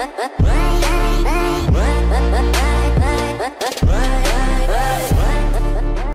Huh?